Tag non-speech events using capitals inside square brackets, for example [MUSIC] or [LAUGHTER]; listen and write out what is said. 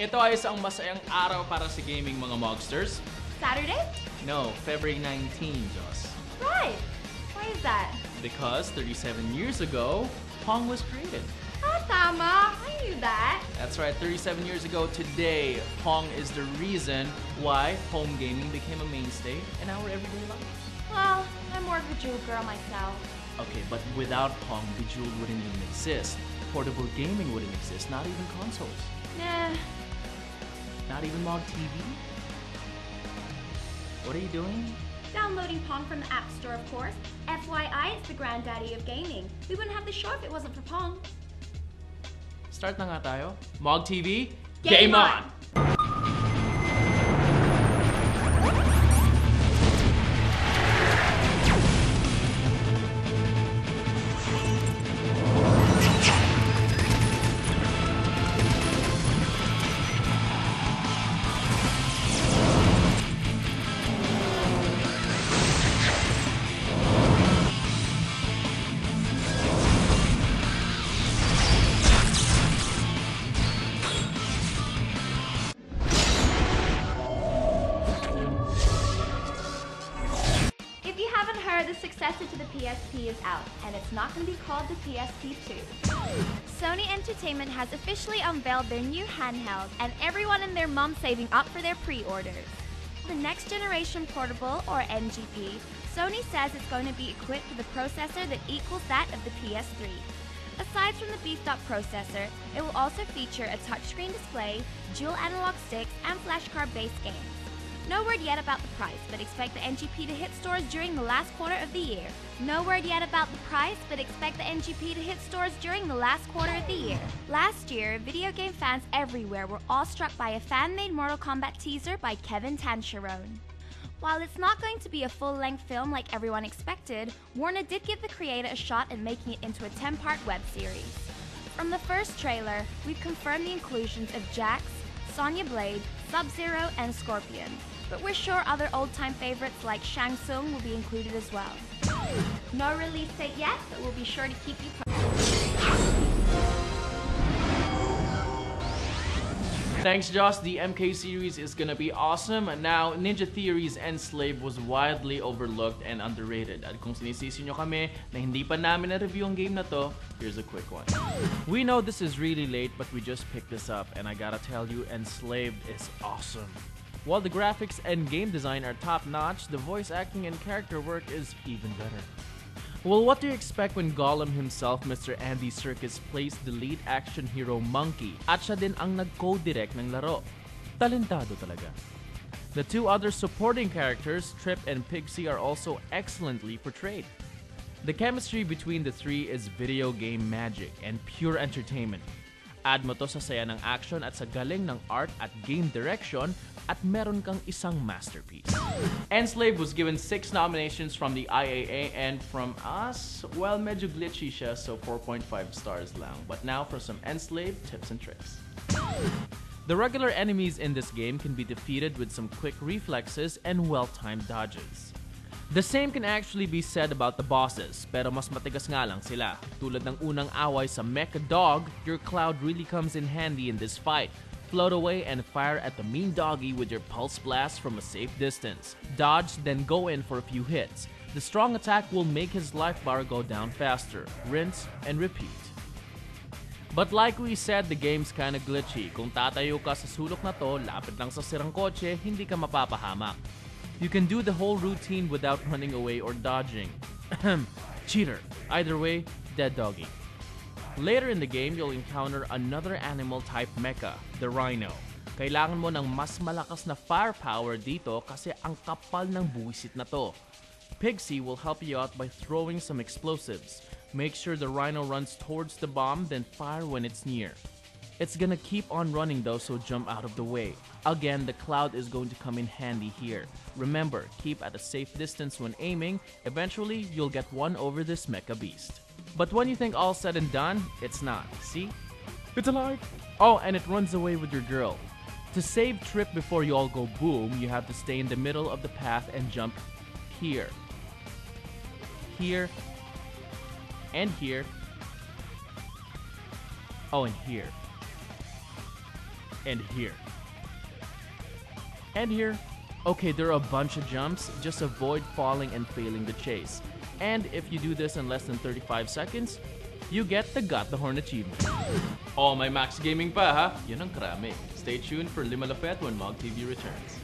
Ito ay isang masayang araw para sa gaming mga mogsters. Saturday? No, February 19, Joss. Right. Why is that? Because 37 years ago, Pong was created. Ah, tama. I knew that. That's right, 37 years ago today, Pong is the reason why home gaming became a mainstay in our everyday lives. Well, I'm more of a jewel girl myself. Okay, but without Pong, Bejeweled wouldn't even exist. Portable gaming wouldn't exist, not even consoles. Nah. Not even Mog TV. What are you doing? Downloading Pong from the App Store, of course. FYI, it's the granddaddy of gaming. We wouldn't have the show if it wasn't for Pong. Start na nga tayo. Mog TV, Game on! If you haven't heard, the successor to the PSP is out, and it's not going to be called the PSP 2. Sony Entertainment has officially unveiled their new handheld, and everyone and their mom saving up for their pre-orders. The next generation portable, or NGP, Sony says it's going to be equipped with a processor that equals that of the PS3. Aside from the beefed up processor, it will also feature a touchscreen display, dual analog sticks, and flashcard based games. No word yet about the price, but expect the NGP to hit stores during the last quarter of the year. No word yet about the price, but expect the NGP to hit stores during the last quarter of the year. Last year, video game fans everywhere were awestruck by a fan made Mortal Kombat teaser by Kevin Tancharoen. While it's not going to be a full length film like everyone expected, Warner did give the creator a shot at making it into a 10 part web series. From the first trailer, we've confirmed the inclusions of Jax, Sonya Blade, Sub Zero, and Scorpion. But we're sure other old time favorites like Shang Tsung will be included as well. No release date yet, but we'll be sure to keep you posted. Thanks, Joss. The MK series is gonna be awesome. Now, Ninja Theory's Enslave was widely overlooked and underrated. At kung sinisisi nyo kami na hindi pa namin na-review ang game na to, here's a quick one. We know this is really late, but we just picked this up, and I gotta tell you, Enslaved is awesome. While the graphics and game design are top notch, the voice acting and character work is even better. Well, what do you expect when Gollum himself, Mr. Andy Serkis, plays the lead action hero Monkey at siya din ang nag-co-direct ng laro? Talentado talaga. The two other supporting characters, Trip and Pixie, are also excellently portrayed. The chemistry between the three is video game magic and pure entertainment. Add mo to sa saya ng action at sa galing ng art at game direction at meron kang isang masterpiece. Enslave was given 6 nominations from the IAA and from us, well, medyo glitchy siya, so 4.5 stars lang. But now for some Enslave tips and tricks. The regular enemies in this game can be defeated with some quick reflexes and well-timed dodges. The same can actually be said about the bosses, pero mas matigas nga lang sila. Tulad ng unang away sa Mecha Dog, your Cloud really comes in handy in this fight. Float away and fire at the mean doggy with your pulse blast from a safe distance. Dodge, then go in for a few hits. The strong attack will make his life bar go down faster. Rinse and repeat. But like we said, the game's kinda glitchy. Kung tatayo ka sa sulok na to, lapit lang sa sirang kotse, hindi ka mapapahamak. You can do the whole routine without running away or dodging. [CLEARS THROAT] Cheater. Either way, dead doggy. Later in the game, you'll encounter another animal type mecha, the rhino. Kailangan mo ng mas malakas na firepower dito kasi ang kapal ng buwisit na to. Pixie will help you out by throwing some explosives. Make sure the rhino runs towards the bomb, then fire when it's near. It's gonna keep on running though, so jump out of the way. Again, the cloud is going to come in handy here. Remember, keep at a safe distance when aiming. Eventually, you'll get one over this mecha beast. But when you think all said and done, it's not. See? It's alive! Oh, and it runs away with your girl. To save Trip before you all go boom, you have to stay in the middle of the path and jump here. Here. And here. Oh, and here. And here. And here. Okay, there are a bunch of jumps. Just avoid falling and failing the chase. And if you do this in less than 35 seconds, you get the Got the Horn achievement. Oh, may Max Gaming pa ha? Yun ang krami. Stay tuned for Lima Lafette when Mog TV returns.